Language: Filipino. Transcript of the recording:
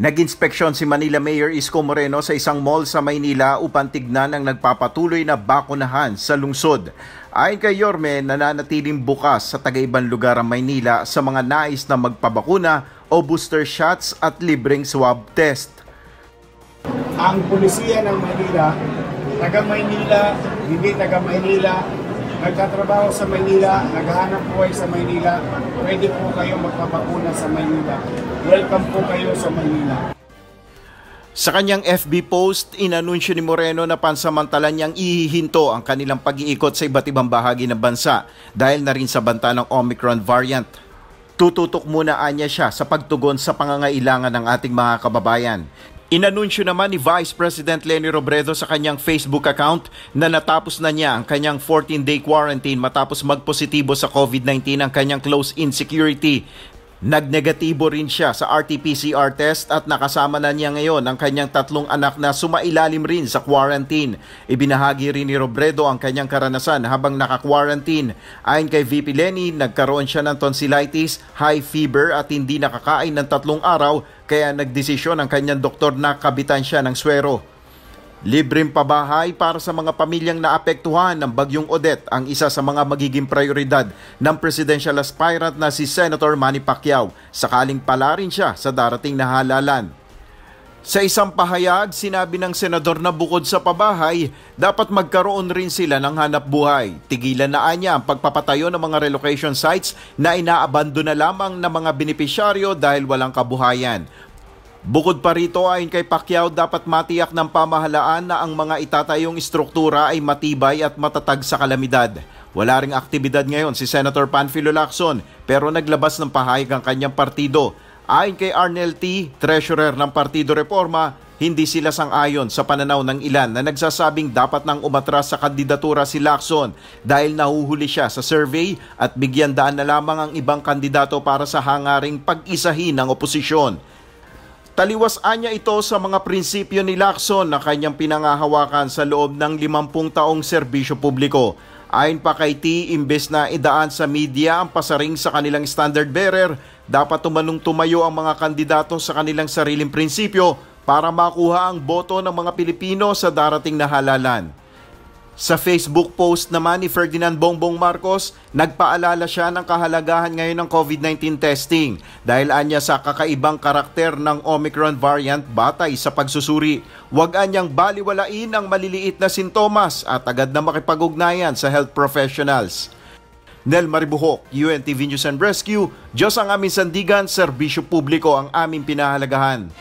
Nag-inspeksyon si Manila Mayor Isko Moreno sa isang mall sa Maynila upang tignan ang nagpapatuloy na bakunahan sa lungsod. Ayon kay Yorme, nananatiling bukas sa tagaibang lugar ang Maynila sa mga nais na magpabakuna o booster shots at libreng swab test. Ang pulisiya ng Maynila, taga Maynila, hindi taga Maynila, nagtatrabaho sa Maynila, naghahanap buhay sa Maynila, pwede po kayo magpabakuna sa Maynila. Welcome po kayo sa Maynila. Sa kanyang FB post, inanunsyo ni Moreno na pansamantala niyang ihihinto ang kanilang pag-iikot sa iba't ibang bahagi ng bansa dahil na rin sa banta ng Omicron variant. Tututok muna anya siya sa pagtugon sa pangangailangan ng ating mga kababayan. Inanunsyo naman ni Vice President Leni Robredo sa kanyang Facebook account na natapos na niya ang kanyang 14-day quarantine matapos magpositibo sa COVID-19 ang kanyang close insecurity Nagnegatibo rin siya sa RT-PCR test at nakasama na niya ngayon ang kanyang tatlong anak na sumailalim rin sa quarantine. Ibinahagi rin ni Robredo ang kanyang karanasan habang naka-quarantine. Ayon kay VP Lenny, nagkaroon siya ng tonsillitis, high fever at hindi nakakain ng tatlong araw kaya nagdesisyon ang kanyang doktor na kabitan siya ng swero. Libreng pabahay para sa mga pamilyang naapektuhan ng Bagyong Odette ang isa sa mga magiging prioridad ng presidential aspirant na si Senator Manny Pacquiao sakaling pala rin siya sa darating na halalan. Sa isang pahayag, sinabi ng senador na bukod sa pabahay, dapat magkaroon rin sila ng hanap buhay. Tigilan na niya ang pagpapatayo ng mga relocation sites na inaabando na lamang ng mga benepisyaryo dahil walang kabuhayan. Bukod pa rito ayon kay Pacquiao dapat matiyak ng pamahalaan na ang mga itatayong istruktura ay matibay at matatag sa kalamidad. Wala ring aktibidad ngayon si Senator Panfilo Lacson pero naglabas ng pahayag ang kanyang partido. Ayon kay Arnel T., treasurer ng Partido Reforma, hindi sila sang-ayon sa pananaw ng ilan na nagsasabing dapat nang umatras sa kandidatura si Lacson dahil nahuhuli siya sa survey at bigyan daan na lamang ang ibang kandidato para sa hangaring pag-isahin ng oposisyon. Taliwas anya ito sa mga prinsipyo ni Lacson na kanyang pinangahawakan sa loob ng 50 taong serbisyo publiko. Ayon pa kay T, imbes na idaan sa media ang pasaring sa kanilang standard bearer, dapat tumanong tumayo ang mga kandidato sa kanilang sariling prinsipyo para makuha ang boto ng mga Pilipino sa darating na halalan. Sa Facebook post naman ni Ferdinand Bongbong Marcos, nagpaalala siya ng kahalagahan ngayon ng COVID-19 testing dahil anya sa kakaibang karakter ng Omicron variant batay sa pagsusuri. Huwag anyang baliwalain ang maliliit na sintomas at agad na makipag-ugnayan sa health professionals. Nel Maribuhok, UNTV News and Rescue, Diyos ang aming sandigan, serbisyo publiko ang aming pinahalagahan.